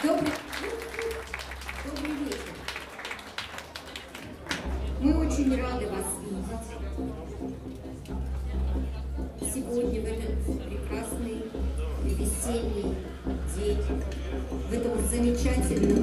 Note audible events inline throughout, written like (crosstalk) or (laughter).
Добрый, добрый вечер. Мы очень рады вас видеть. Сегодня, в этот прекрасный весенний день, в этом замечательном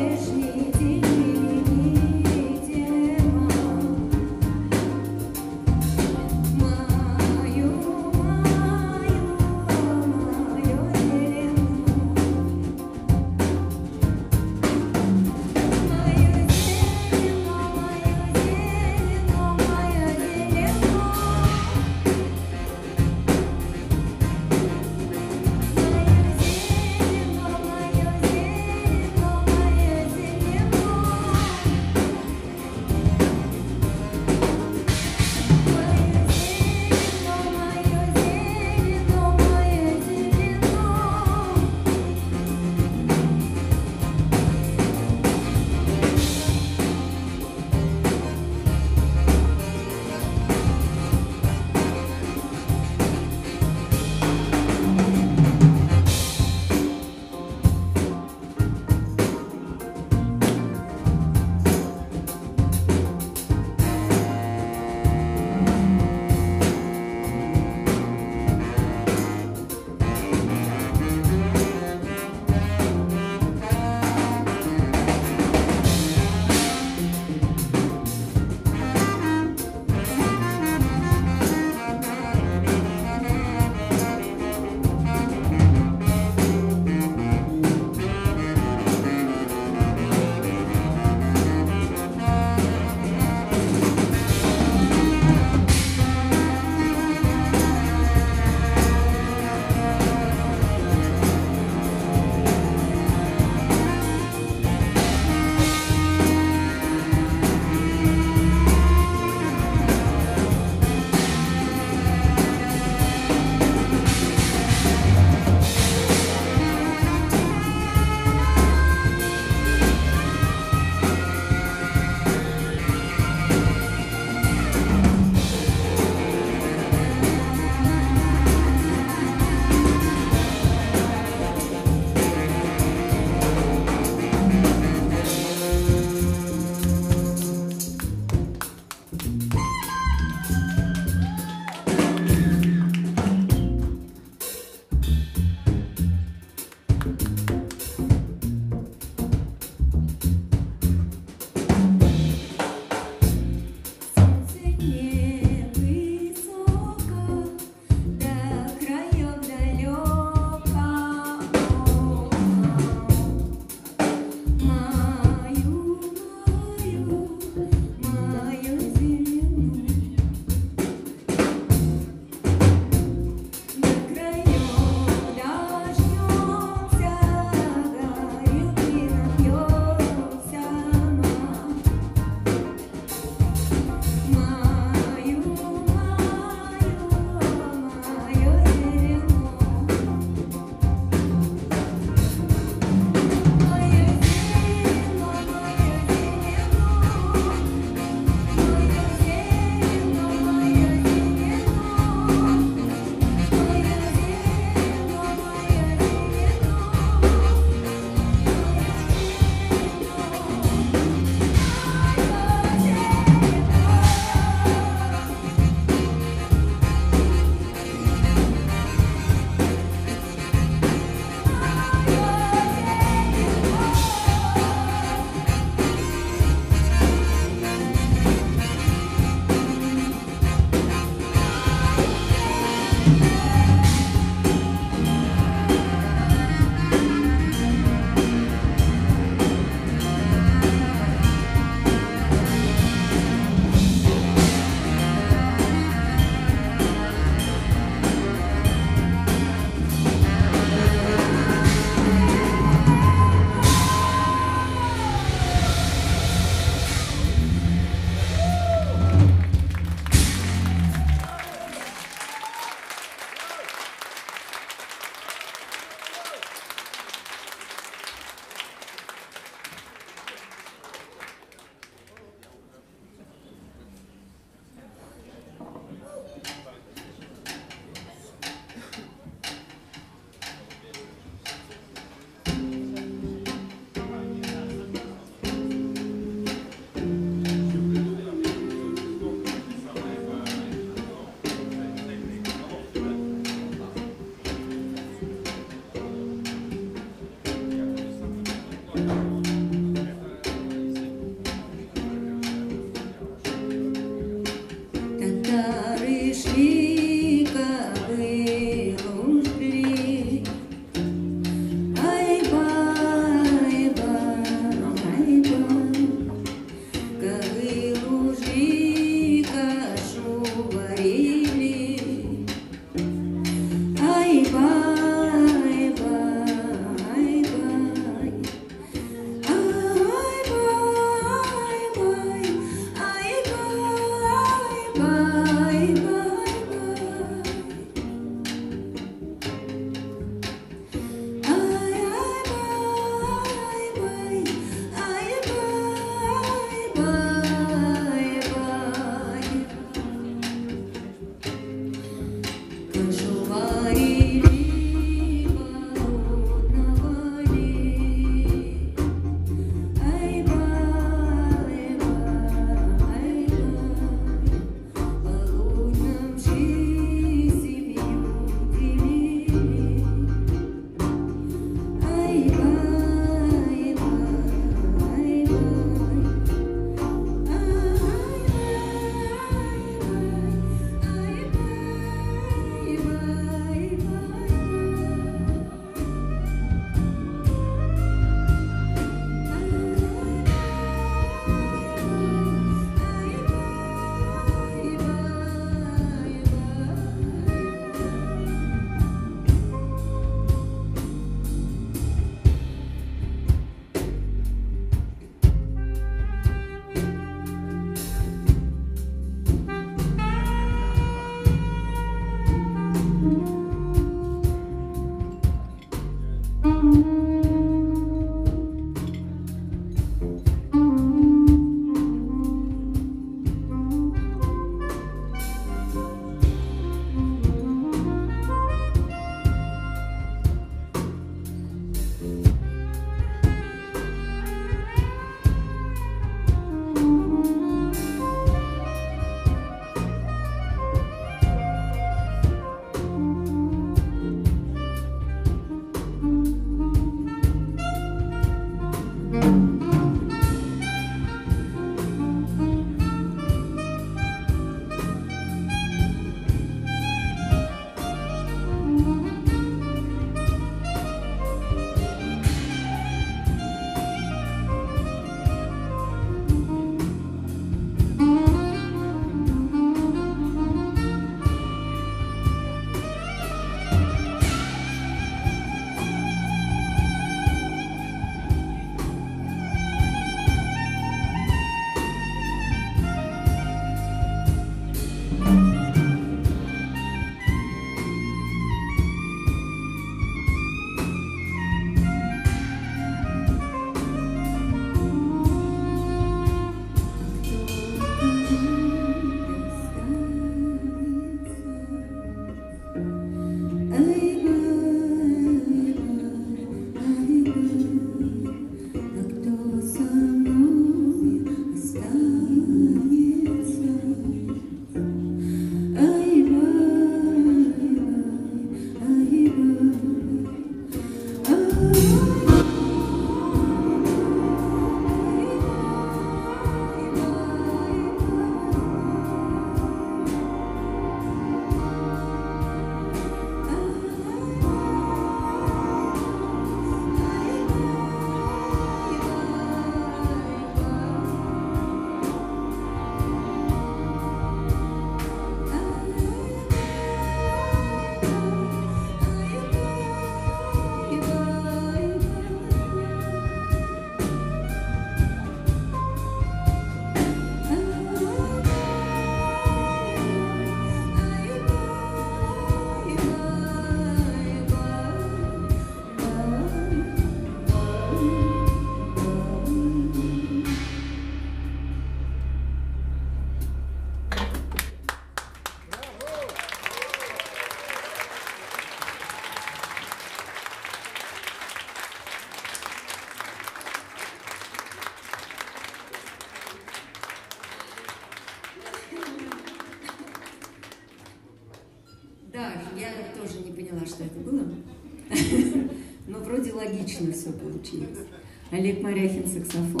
отлично (laughs) все получилось. Олег Моряхин, саксофон.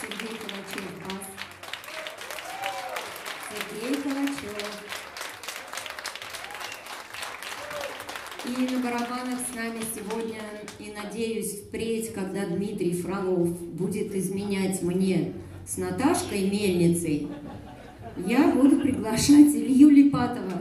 Сергей Калачев, бас. Сергей Калачев. И на барабанах с нами сегодня, и надеюсь, впредь, когда Дмитрий Фролов будет изменять мне с Наташкой Мельницей, я буду приглашать Илью Липатова.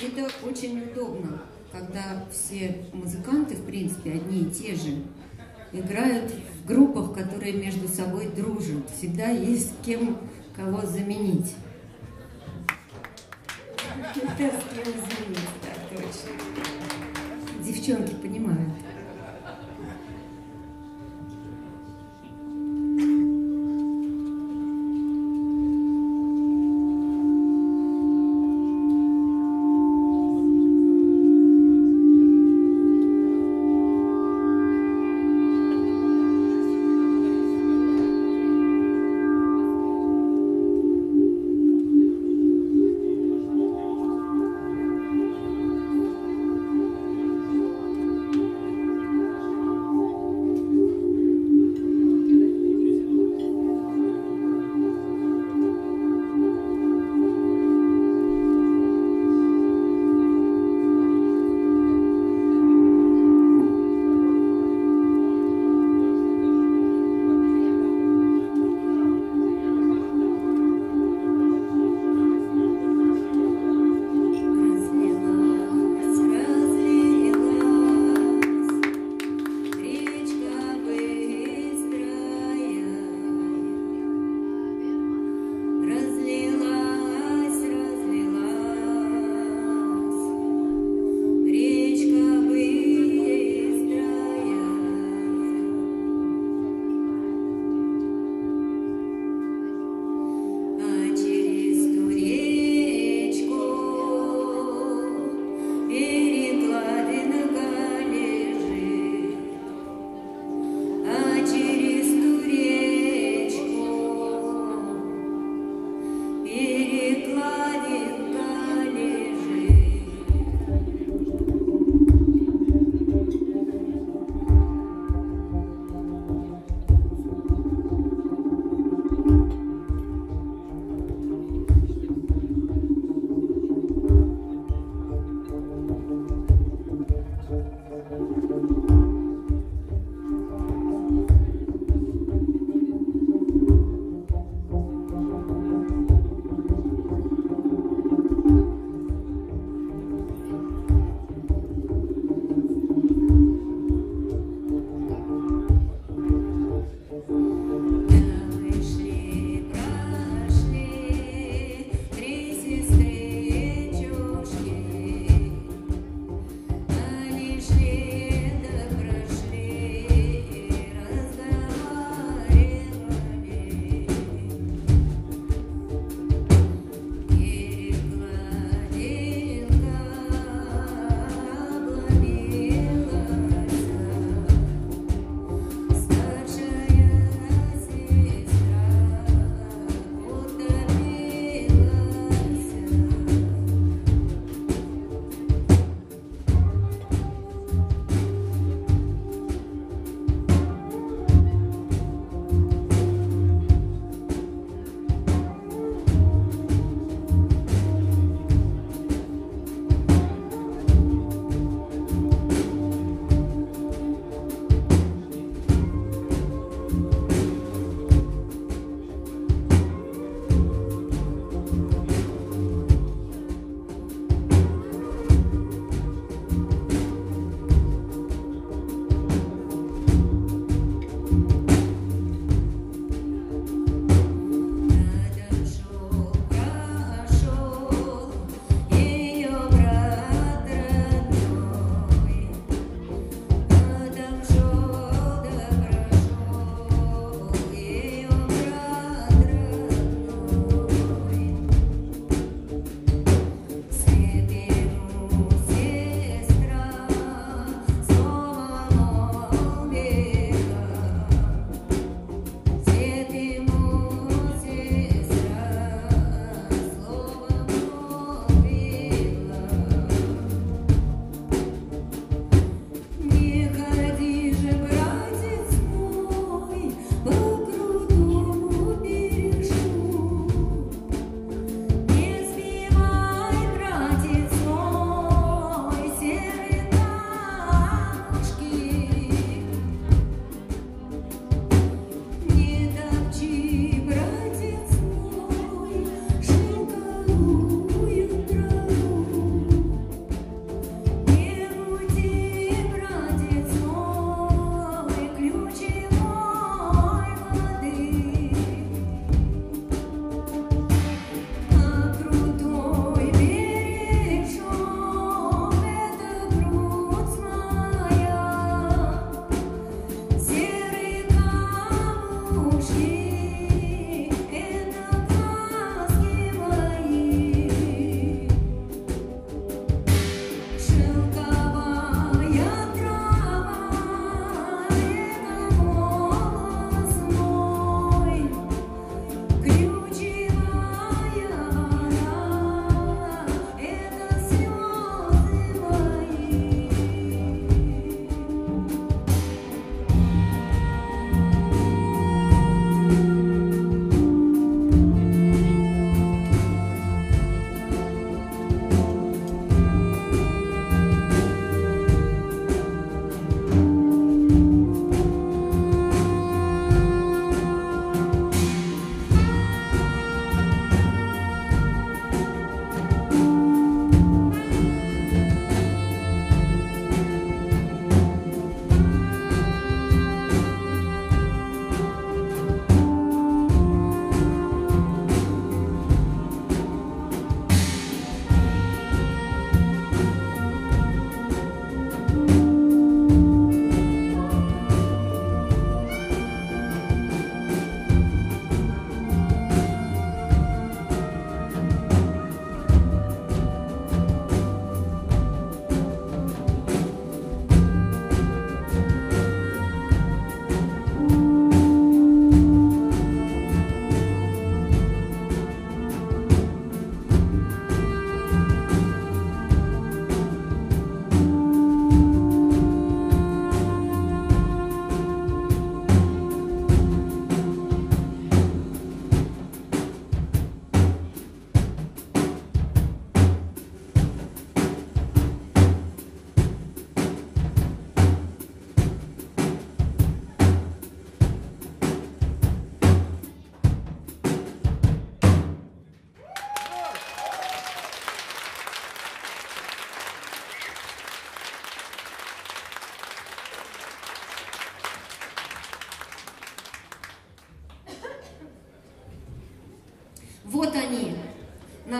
это очень удобно, когда все музыканты, в принципе, одни и те же, играют в группах, которые между собой дружат. Всегда есть кем кого заменить. с кем заменить, да, точно. Девчонки понимают.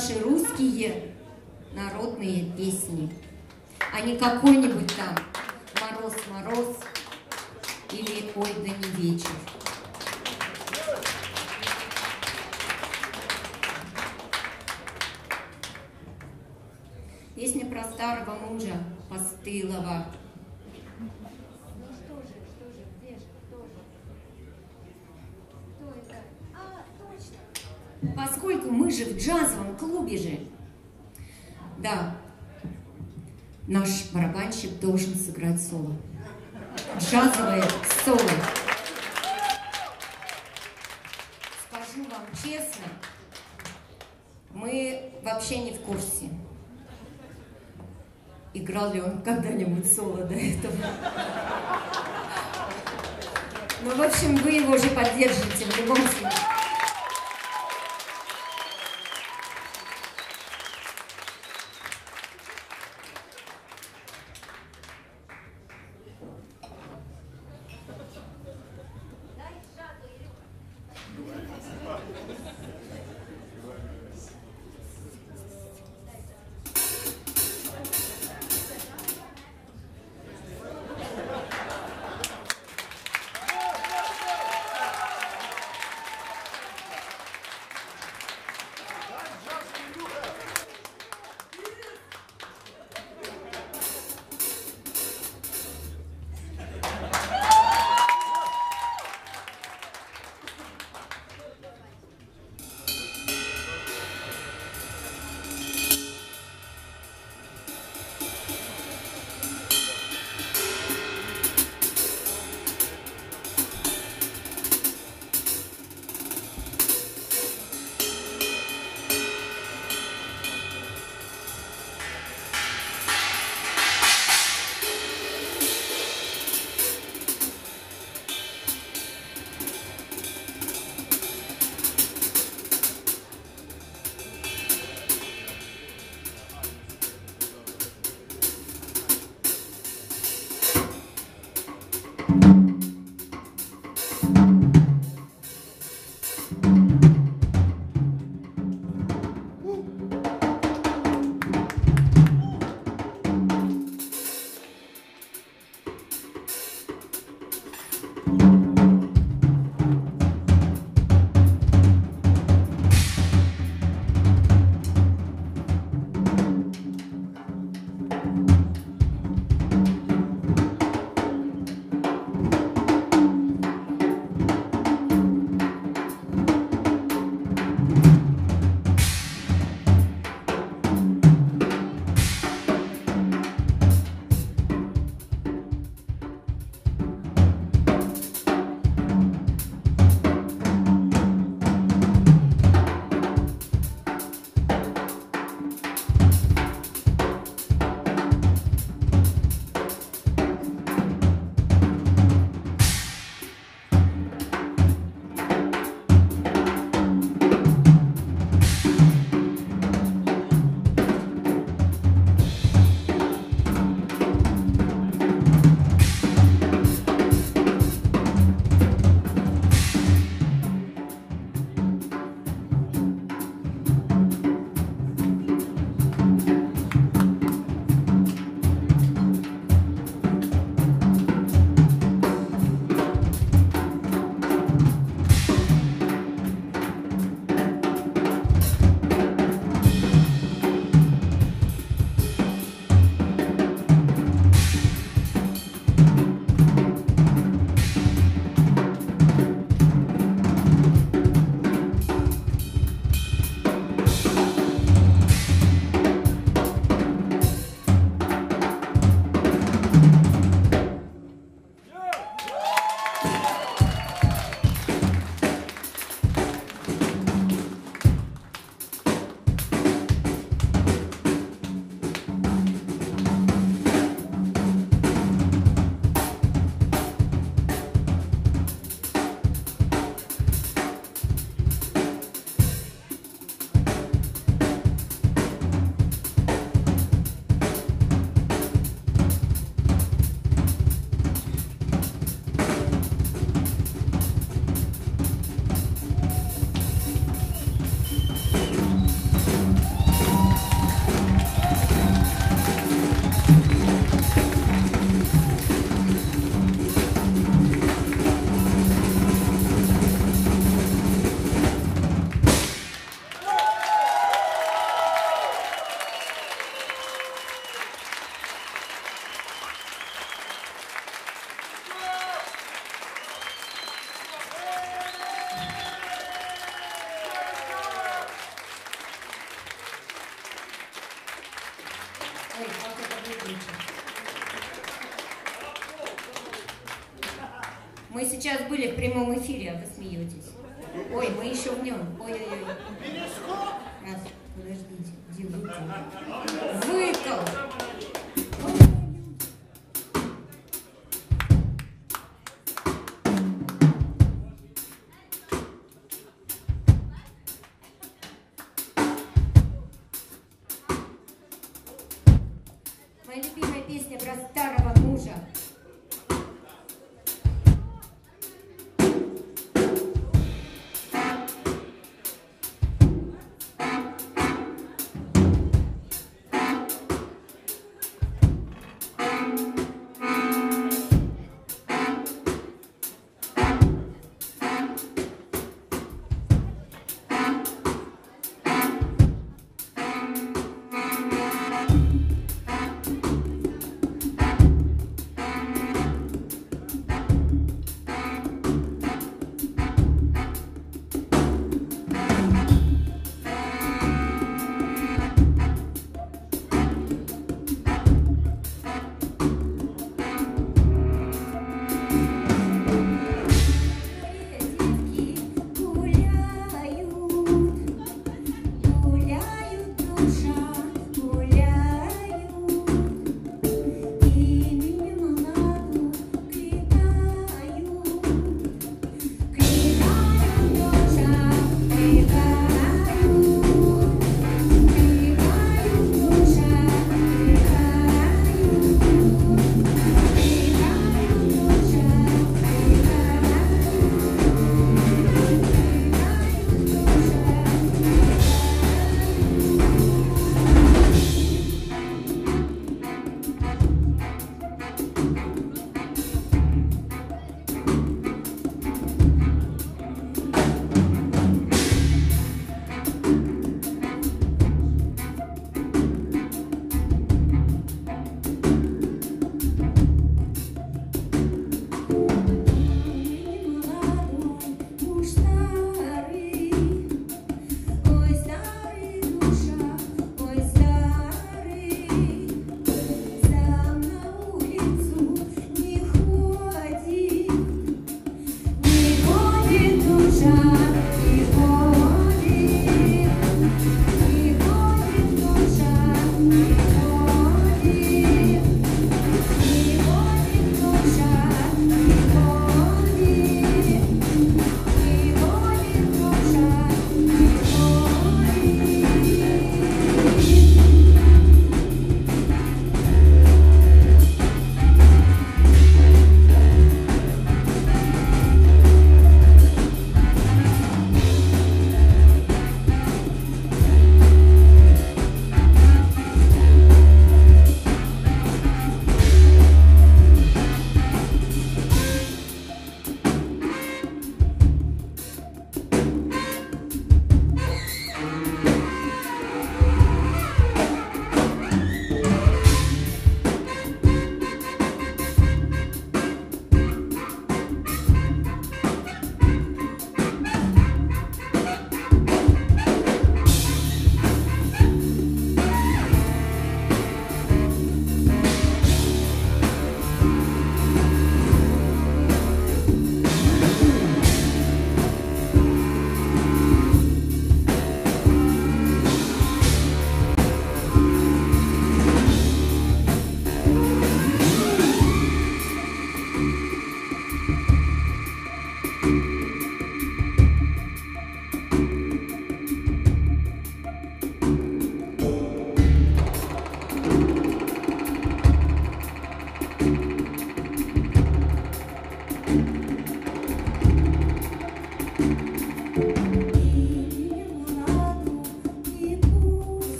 Наши русские народные песни, а не какой-нибудь там «Мороз-мороз» или «Ой, да не вечер». Песня про старого мужа постылого. Ну что же, что же, где же, кто же? Кто это? А, точно! Поскольку мы же в джазовом клубе же. Да, наш барабанщик должен сыграть соло. Джазовое соло. Скажу вам честно, мы вообще не в курсе, играл ли он когда-нибудь соло до этого. Ну, в общем, вы его же поддержите в любом случае. Прямом эфире,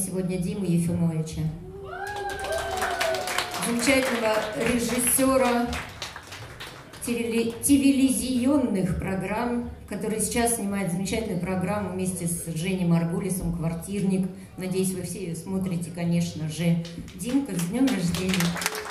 сегодня Диму Ефимовича. Замечательного режиссера телевизионных программ, который сейчас снимает замечательную программу вместе с Женей Маргулисом «Квартирник». Надеюсь, вы все ее смотрите, конечно же. Димка, с днем рождения!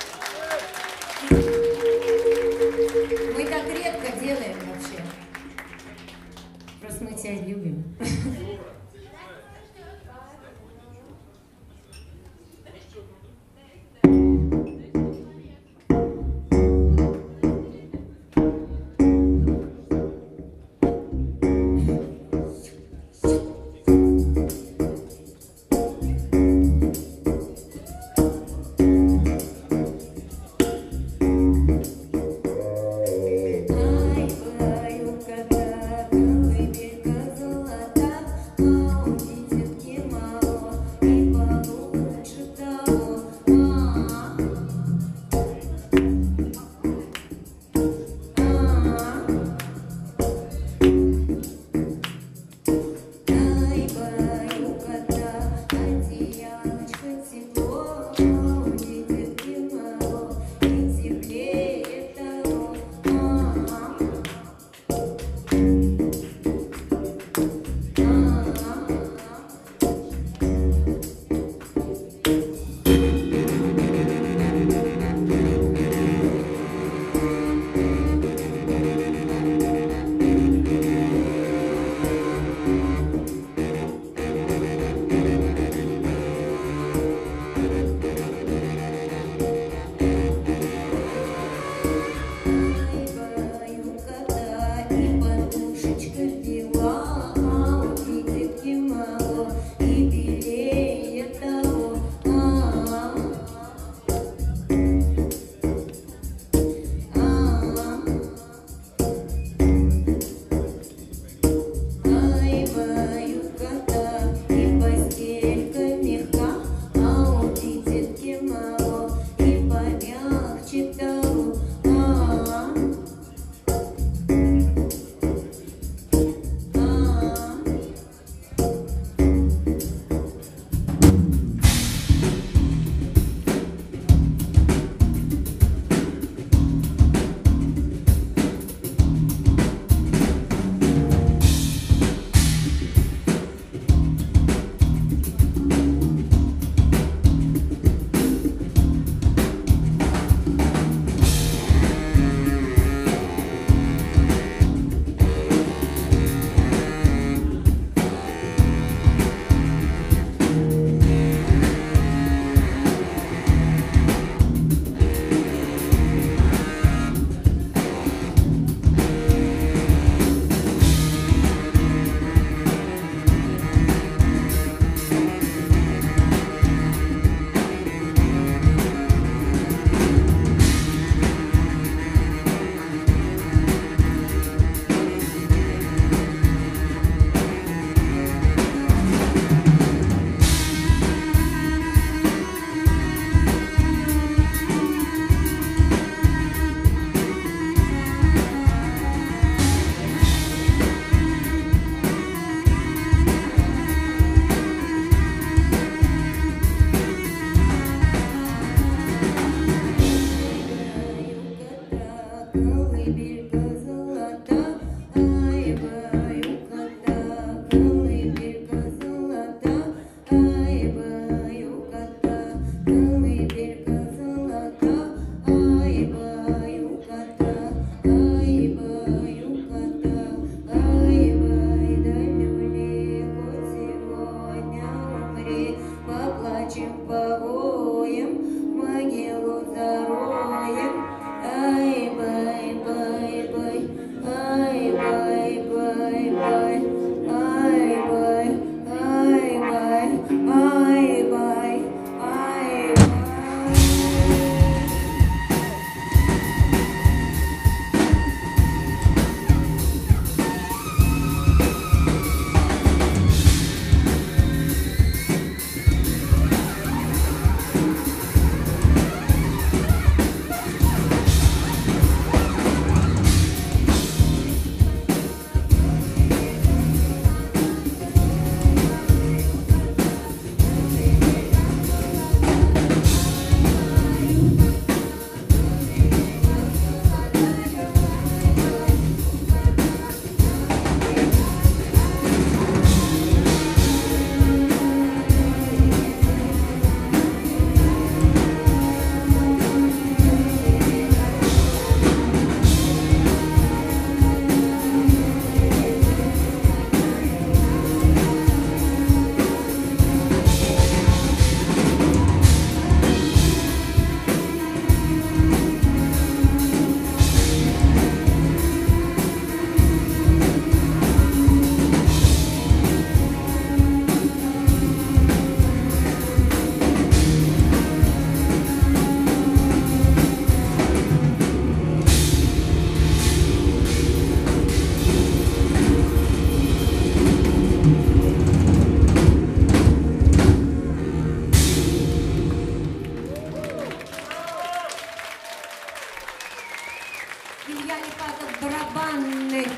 барабанных.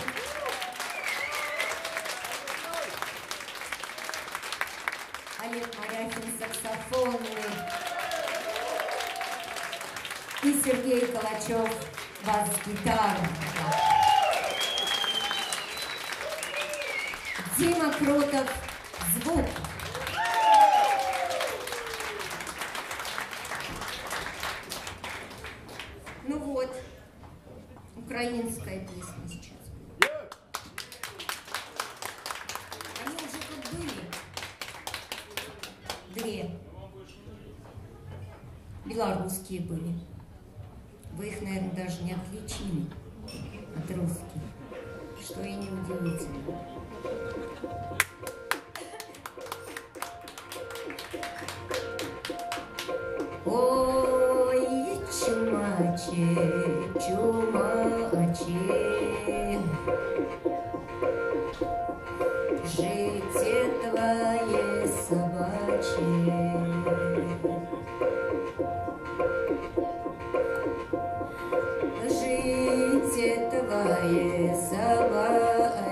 Олег Моряхин саксофонный. И Сергей Калачев бас-гитара. Дима Крутов звук. Ой, чумаче, чумаче, Житие твое собачье. Житие твое собачье,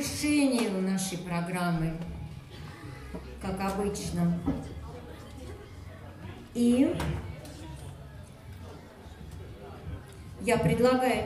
завершению нашей программы, как обычно. И я предлагаю